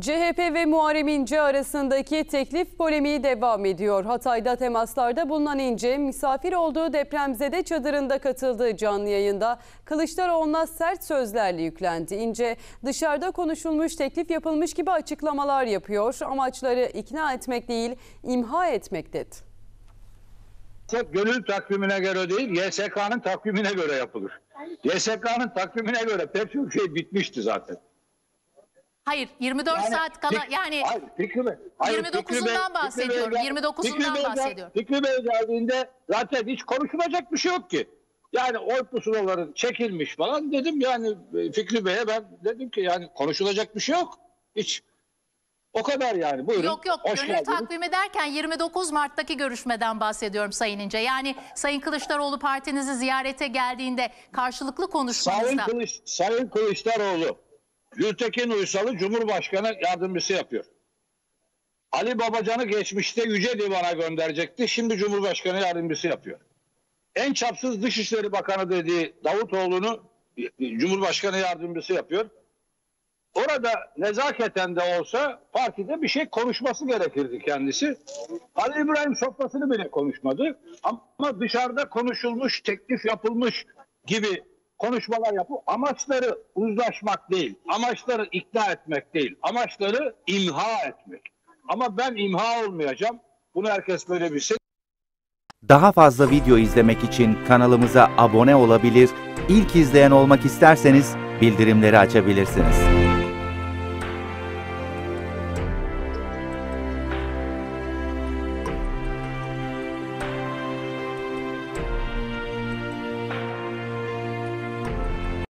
CHP ve Muharrem İnce arasındaki teklif polemiği devam ediyor. Hatay'da temaslarda bulunan İnce, misafir olduğu depremzede çadırında katıldığı canlı yayında Kılıçdaroğlu'na sert sözlerle yüklendi. İnce, dışarıda konuşulmuş, teklif yapılmış gibi açıklamalar yapıyor. Amaçları ikna etmek değil, imha etmek dedi. Tek gönül takvimine göre değil, YSK'nın takvimine göre yapılır. YSK'nın takvimine göre pek çok şey bitmişti zaten. Hayır 24 saat kala Fik- yani hayır, Fikri Bey, hayır, 29'undan Fikri Bey- bahsediyorum, Fikri Bey- 29'undan Fikri bahsediyorum. Fikri Bey geldiğinde zaten hiç konuşulacak bir şey yok ki. Yani oy pusulaları çekilmiş falan dedim yani e, Fikri Bey'e ben dedim ki yani konuşulacak bir şey yok. Hiç. O kadar yani. Buyurun. yok yok Hoş gönül geldiniz. takvimi derken 29 Mart'taki görüşmeden bahsediyorum Sayın İnce. Yani Sayın Kılıçdaroğlu partinizi ziyarete geldiğinde karşılıklı Sayın, konuşmanızda Kılıç, Sayın Kılıçdaroğlu Gültekin Uysal'ı Cumhurbaşkanı yardımcısı yapıyor. Ali Babacan'ı geçmişte Yüce Divan'a gönderecekti. Şimdi Cumhurbaşkanı yardımcısı yapıyor. En çapsız Dışişleri Bakanı dediği Davutoğlu'nu Cumhurbaşkanı yardımcısı yapıyor. Orada nezaketen de olsa partide bir şey konuşması gerekirdi kendisi. Ali İbrahim sofrasını bile konuşmadı. Ama dışarıda konuşulmuş, teklif yapılmış gibi konuşmalar yapıyor. Amaçları uzlaşmak değil, amaçları ikna etmek değil, amaçları imha etmek. Ama ben imha olmayacağım. Bunu herkes böyle bilsin. Daha fazla video izlemek için kanalımıza abone olabilir, ilk izleyen olmak isterseniz bildirimleri açabilirsiniz.